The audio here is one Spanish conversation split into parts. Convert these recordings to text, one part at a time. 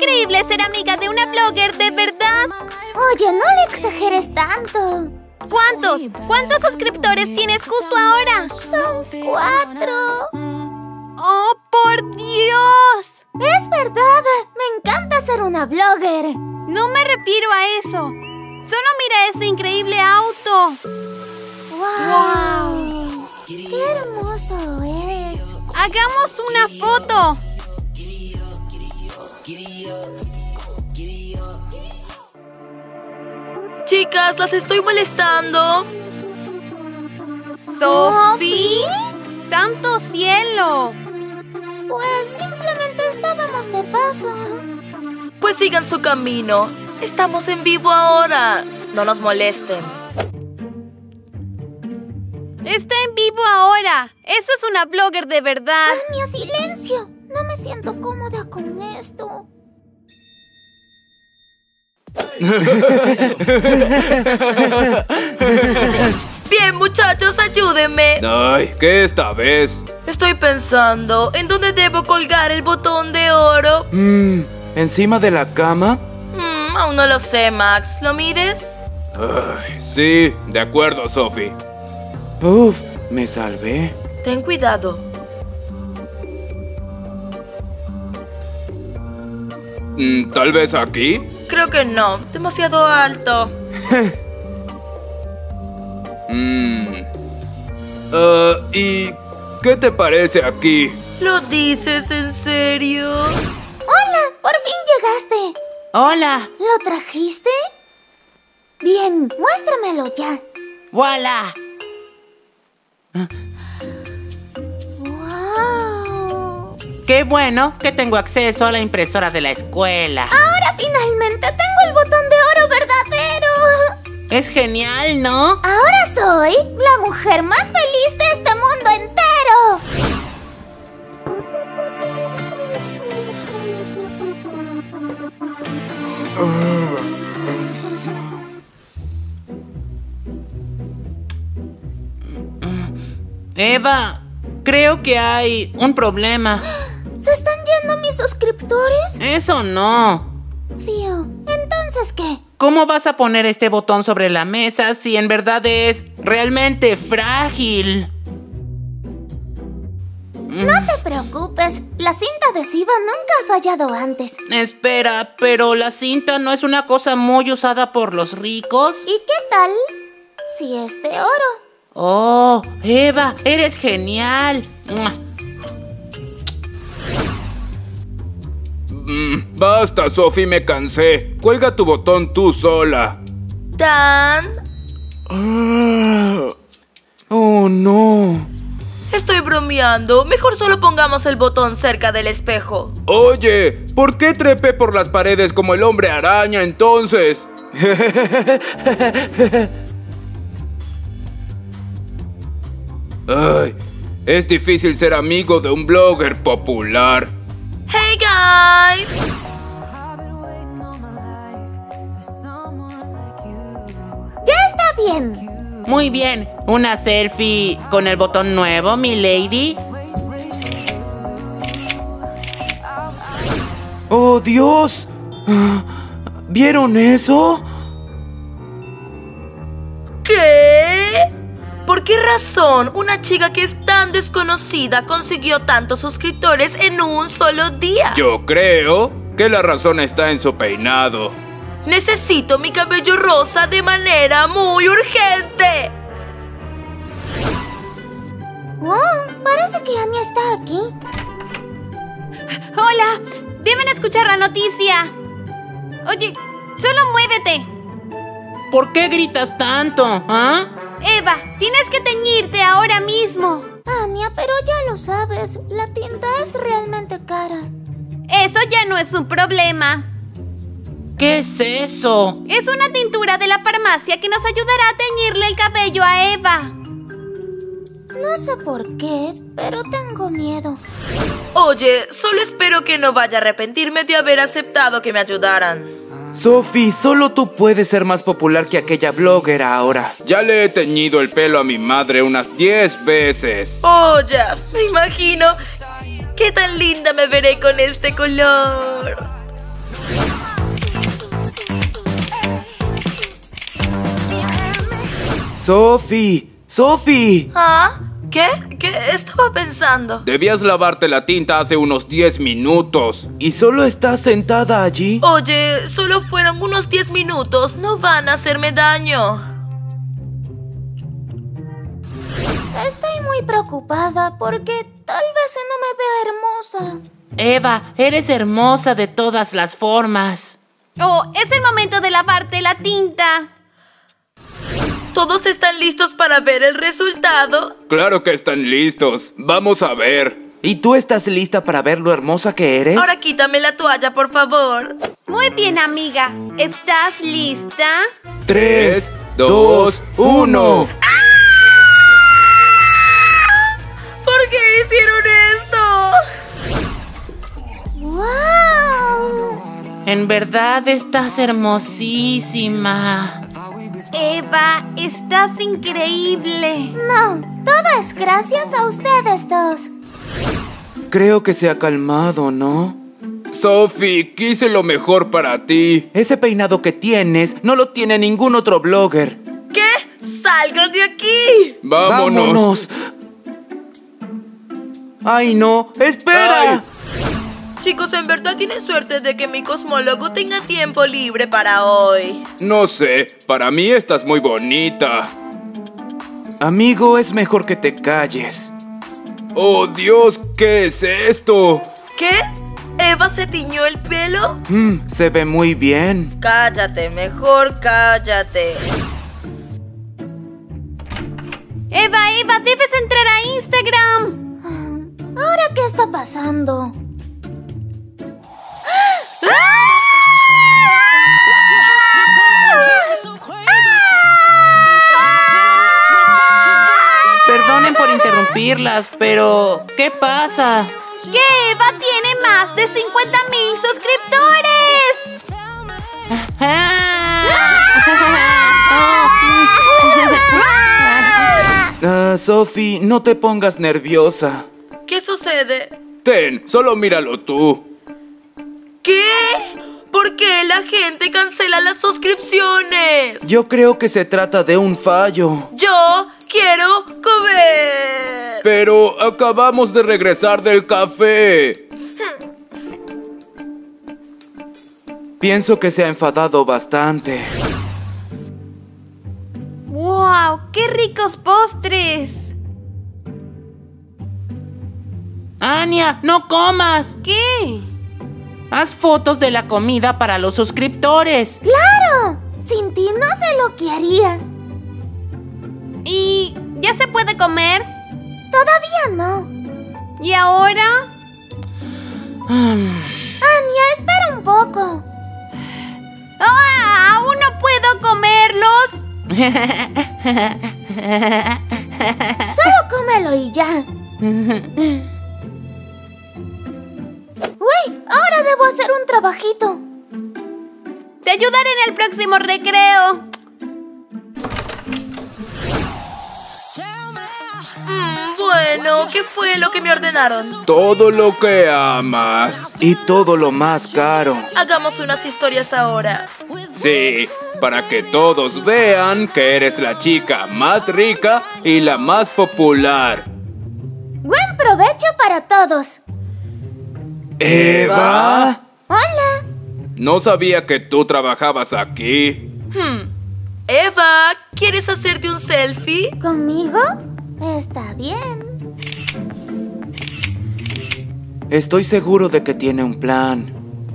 increíble ser amiga de una blogger de verdad. Oye, no le exageres tanto. ¿Cuántos? ¿Cuántos suscriptores tienes justo ahora? Son cuatro. ¡Oh, por Dios! Es verdad. Me encanta ser una blogger. No me refiero a eso. Solo mira ese increíble auto. ¡Wow! ¡Qué hermoso es! ¡Hagamos una foto! Chicas, las estoy molestando. ¿Sophie? ¡Santo cielo! Pues simplemente estábamos de paso. Pues sigan su camino. Estamos en vivo ahora. No nos molesten. Está en vivo ahora. Eso es una blogger de verdad. ¡Ania, silencio! No me siento cómoda con esto. Bien, muchachos, ayúdenme. Ay, ¿qué esta vez? Estoy pensando en dónde debo colgar el botón de oro. Mmm, ¿encima de la cama? Mm, aún no lo sé, Max. ¿Lo mides? Ay, sí, de acuerdo, Sophie. Uf, me salvé. Ten cuidado. ¿Tal vez aquí? Creo que no. Demasiado alto. Mmm. Ah, ¿Y qué te parece aquí? ¿Lo dices en serio? ¡Hola! ¡Por fin llegaste! Hola. ¿Lo trajiste? Bien, muéstramelo ya. ¡Voilà! Qué bueno que tengo acceso a la impresora de la escuela. Ahora finalmente tengo el botón de oro verdadero. Es genial, ¿no? Ahora soy la mujer más feliz de este mundo entero. Eva, creo que hay un problema. ¿Se están yendo mis suscriptores? Eso no. Fío, ¿entonces qué? ¿Cómo vas a poner este botón sobre la mesa si en verdad es realmente frágil? No te preocupes, la cinta adhesiva nunca ha fallado antes. Espera, pero la cinta no es una cosa muy usada por los ricos. ¿Y qué tal si es de oro? Oh, Eva, eres genial. Mm, basta, Sophie, me cansé. Cuelga tu botón tú sola. Dan, Ah. Oh, no. estoy bromeando. Mejor solo pongamos el botón cerca del espejo. Oye, ¿por qué trepé por las paredes como el hombre araña entonces? Ay, es difícil ser amigo de un blogger popular. Hey guys. Ya está bien. Muy bien, una selfie con el botón nuevo, mi lady. ¡Oh, Dios! ¿Vieron eso? ¿Qué? ¿Por qué razón una chica que es tan desconocida consiguió tantos suscriptores en un solo día? Yo creo que la razón está en su peinado. Necesito mi cabello rosa de manera muy urgente. Oh, parece que Anya está aquí. Hola, deben escuchar la noticia. Oye, solo muévete. ¿Por qué gritas tanto? ¿Ah? Eva, tienes que teñirte ahora mismo. Anya, pero ya lo sabes, la tinta es realmente cara. Eso ya no es un problema. ¿Qué es eso? Es una tintura de la farmacia que nos ayudará a teñirle el cabello a Eva. No sé por qué, pero tengo miedo. Oye, solo espero que no vaya a arrepentirme de haber aceptado que me ayudaran. Sophie, solo tú puedes ser más popular que aquella blogger ahora. Ya le he teñido el pelo a mi madre unas 10 veces. Oh, ya, me imagino. ¿Qué tan linda me veré con este color? Sophie, Sophie. ¿Ah? ¿Qué? ¿Qué estaba pensando? Debías lavarte la tinta hace unos 10 minutos. ¿Y solo estás sentada allí? Oye, solo fueron unos 10 minutos. No van a hacerme daño. Estoy muy preocupada porque tal vez no me vea hermosa. Eva, eres hermosa de todas las formas. Oh, es el momento de lavarte la tinta. ¿Todos están listos para ver el resultado? Claro que están listos. Vamos a ver. ¿Y tú estás lista para ver lo hermosa que eres? Ahora quítame la toalla, por favor. Muy bien, amiga. ¿Estás lista? 3, 2, 1. ¿Por qué hicieron esto? ¡Wow! En verdad estás hermosísima. Eva, estás increíble. No, todo es gracias a ustedes dos. Creo que se ha calmado, ¿no? Sophie, quise lo mejor para ti. Ese peinado que tienes no lo tiene ningún otro blogger. ¿Qué? ¡Salgan de aquí! Vámonos. Ay, no. Espera. Ay. Chicos, en verdad tienen suerte de que mi cosmólogo tenga tiempo libre para hoy. No sé, para mí estás muy bonita. Amigo, es mejor que te calles. Oh, Dios, ¿qué es esto? ¿Qué? ¿Eva se tiñó el pelo? Mm, se ve muy bien. Cállate, mejor cállate. Eva, Eva, debes entrar a Instagram. ¿Ahora qué está pasando? Pero ¿qué pasa? Que Eva tiene más de 50 mil suscriptores. Ah, Sophie, no te pongas nerviosa. ¿Qué sucede? Ten, solo míralo tú. ¿Qué? ¿Por qué la gente cancela las suscripciones? Yo creo que se trata de un fallo. Yo quiero comer. Pero acabamos de regresar del café. Pienso que se ha enfadado bastante. ¡Wow! ¡Qué ricos postres! Ania, no comas. ¿Qué? Haz fotos de la comida para los suscriptores. ¡Claro! Sin ti no sé lo que haría. ¿Y ya se puede comer? Todavía no. ¿Y ahora? Anya, espera un poco. ¡Ah! ¡Aún no puedo comerlos! Solo cómelo y ya. Uy, ahora debo hacer un trabajito. Te ayudaré en el próximo recreo. Bueno, ¿qué fue lo que me ordenaron? Todo lo que amas. Y todo lo más caro. Hagamos unas historias ahora. Sí, para que todos vean que eres la chica más rica y la más popular. Buen provecho para todos. ¿Eva? Hola. No sabía que tú trabajabas aquí. Hmm. Eva, ¿quieres hacerte un selfie? ¿Conmigo? Está bien. Estoy seguro de que tiene un plan.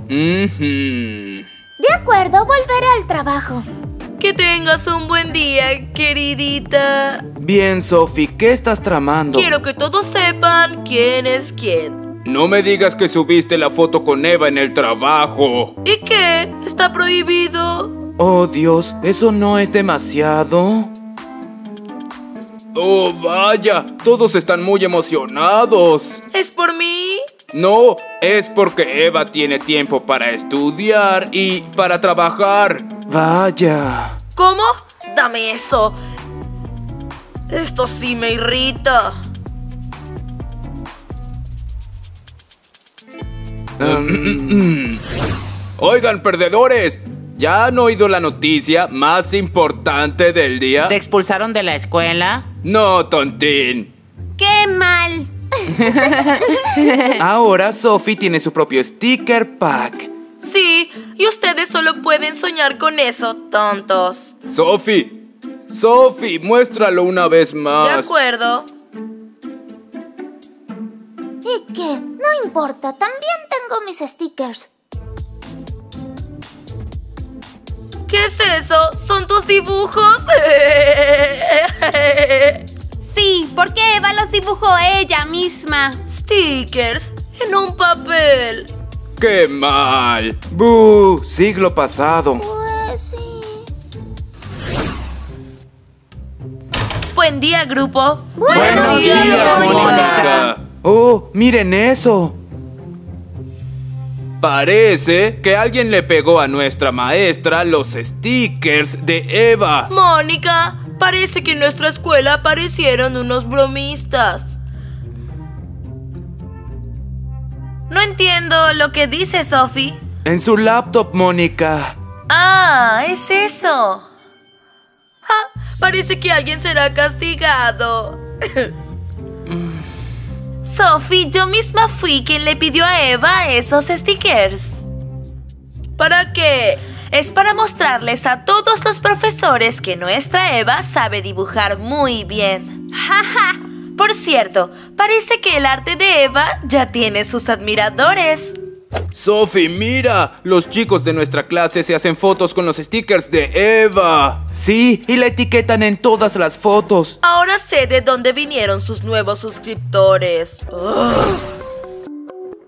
De acuerdo, volveré al trabajo. Que tengas un buen día, queridita. Bien, Sophie, ¿qué estás tramando? Quiero que todos sepan quién es quién. No me digas que subiste la foto con Eva en el trabajo. ¿Y qué? ¿Está prohibido? Oh, Dios, ¿eso no es demasiado? Oh, vaya, todos están muy emocionados. ¿Es por mí? No, es porque Eva tiene tiempo para estudiar y para trabajar. Vaya. ¿Cómo? Dame eso. Esto sí me irrita. Mm, Oigan, perdedores. ¿Ya han oído la noticia más importante del día? ¿Te expulsaron de la escuela? No, tontín. ¡Qué mal! Ahora Sophie tiene su propio sticker pack. Sí, y ustedes solo pueden soñar con eso, tontos. Sophie, Sophie, muéstralo una vez De más. acuerdo. ¿Y qué? No importa, también tengo mis stickers. ¿Qué es eso? ¿Son tus dibujos? misma. Stickers en un papel. ¡Qué mal! ¡Bú! Siglo pasado. Pues sí. Buen día, grupo. Buenos días, Mónica. ¡Oh, miren eso! Parece que alguien le pegó a nuestra maestra los stickers de Eva. Mónica, parece que en nuestra escuela aparecieron unos bromistas. No entiendo lo que dice Sophie. En su laptop, Mónica. Ah, es eso. Ja, parece que alguien será castigado. Sophie, yo misma fui quien le pidió a Eva esos stickers. ¿Para qué? Es para mostrarles a todos los profesores que nuestra Eva sabe dibujar muy bien. Jaja. Por cierto, parece que el arte de Eva ya tiene sus admiradores. Sophie, mira. Los chicos de nuestra clase se hacen fotos con los stickers de Eva. Sí, y la etiquetan en todas las fotos. Ahora sé de dónde vinieron sus nuevos suscriptores. Ugh.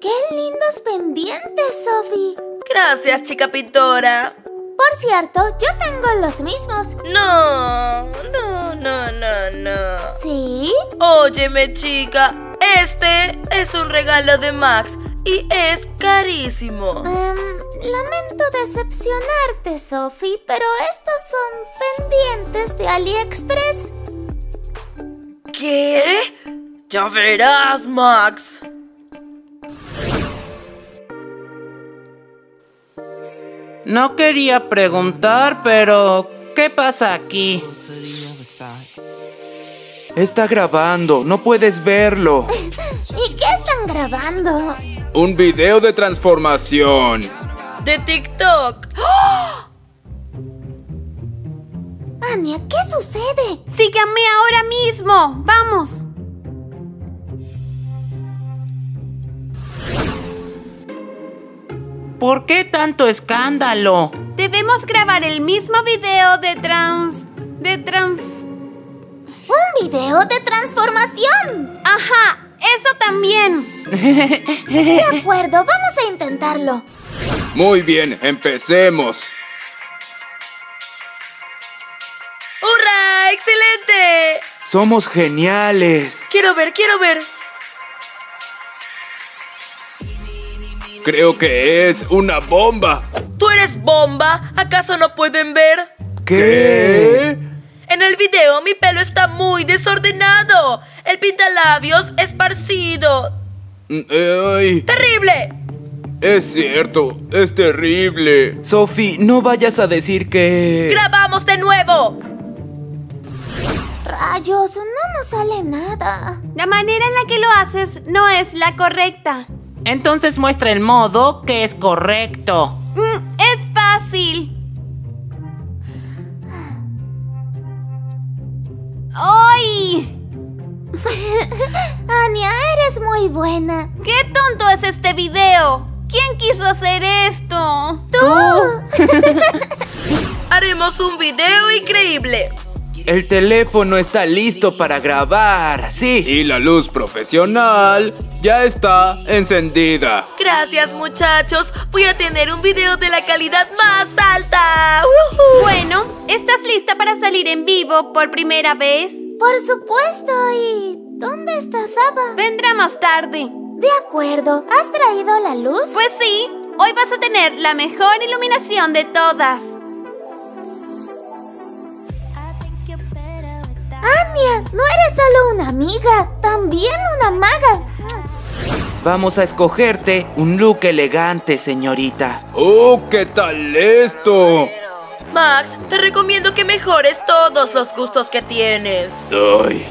¡Qué lindos pendientes, Sophie! Gracias, chica pintora. Por cierto, yo tengo los mismos. No, no, no, no, no. ¿Sí? Óyeme, chica. Este es un regalo de Max y es carísimo. Em, lamento decepcionarte, Sophie, pero estos son pendientes de AliExpress. ¿Qué? Ya verás, Max. No quería preguntar, pero ¿qué pasa aquí? Está grabando, no puedes verlo. ¿Y qué están grabando? Un video de transformación. De TikTok. Anya, ¿qué sucede? Síganme ahora mismo. Vamos. ¿Por qué tanto escándalo? Debemos grabar el mismo video de trans... De trans... ¡Un video de transformación! Ajá, eso también. De acuerdo, vamos a intentarlo. Muy bien, empecemos. ¡Hurra! ¡Excelente! Somos geniales. Quiero ver, quiero ver. Creo que es una bomba. ¿Tú eres bomba? ¿Acaso no pueden ver? ¿Qué? En el video mi pelo está muy desordenado. El pintalabios esparcido. Mm, Ay, ¡Terrible! es cierto, es terrible. Sophie, no vayas a decir que... ¡Grabamos de nuevo! Rayos, no nos sale nada. La manera en la que lo haces no es la correcta. Entonces muestra el modo que es correcto. Mm, es fácil. ¡Ay! Anya, eres muy buena. ¡Qué tonto es este video! ¿Quién quiso hacer esto? ¡Tú! Haremos un video increíble. El teléfono está listo para grabar, sí. Y la luz profesional ya está encendida. Gracias muchachos. Voy a tener un video de la calidad más alta. Bueno, ¿estás lista para salir en vivo por primera vez? Por supuesto. ¿Y dónde está Saba? Vendrá más tarde. De acuerdo. ¿Has traído la luz? Pues sí, hoy vas a tener la mejor iluminación de todas. Anya, no eres solo una amiga, también una maga. Vamos a escogerte un look elegante, señorita. ¡Oh, qué tal esto! Max, te recomiendo que mejores todos los gustos que tienes. Ay.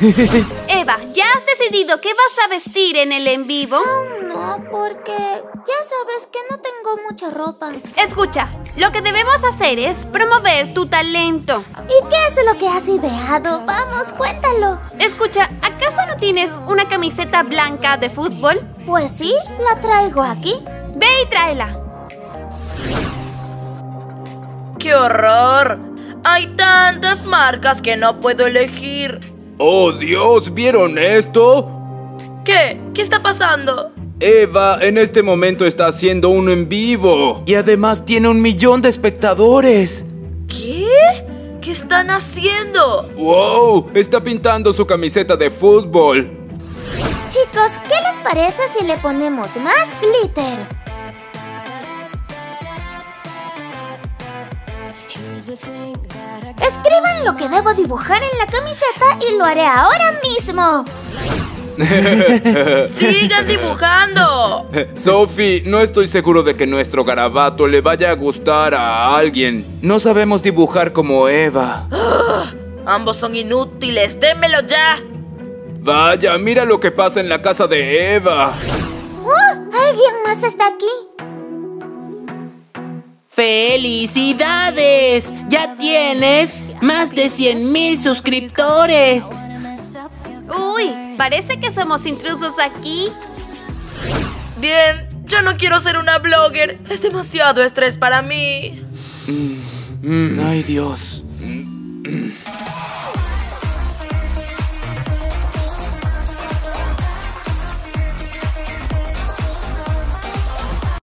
Eva, ¿ya has decidido qué vas a vestir en el en vivo? No, porque ya sabes que no tengo mucha ropa. Escucha, lo que debemos hacer es promover tu talento. ¿Y qué es lo que has ideado? Vamos, cuéntalo. Escucha, ¿acaso no tienes una camiseta blanca de fútbol? Pues sí, la traigo aquí. Ve y tráela. ¡Qué horror! Hay tantas marcas que no puedo elegir. ¡Oh, Dios! ¿Vieron esto? ¿Qué? ¿Qué está pasando? Eva en este momento está haciendo uno en vivo. Y además tiene un millón de espectadores. ¿Qué? ¿Qué están haciendo? ¡Wow! Está pintando su camiseta de fútbol. Chicos, ¿qué les parece si le ponemos más glitter? Escriban lo que debo dibujar en la camiseta y lo haré ahora mismo. ¡Sigan dibujando! Sophie, no estoy seguro de que nuestro garabato le vaya a gustar a alguien. No sabemos dibujar como Eva. Ambos son inútiles, démelo ya. Vaya, mira lo que pasa en la casa de Eva. ¡Oh! ¿Alguien más está aquí? ¡Felicidades! ¡Ya tienes más de 100 mil suscriptores! Uy, parece que somos intrusos aquí. Bien, yo no quiero ser una blogger. Es demasiado estrés para mí. Ay, Dios.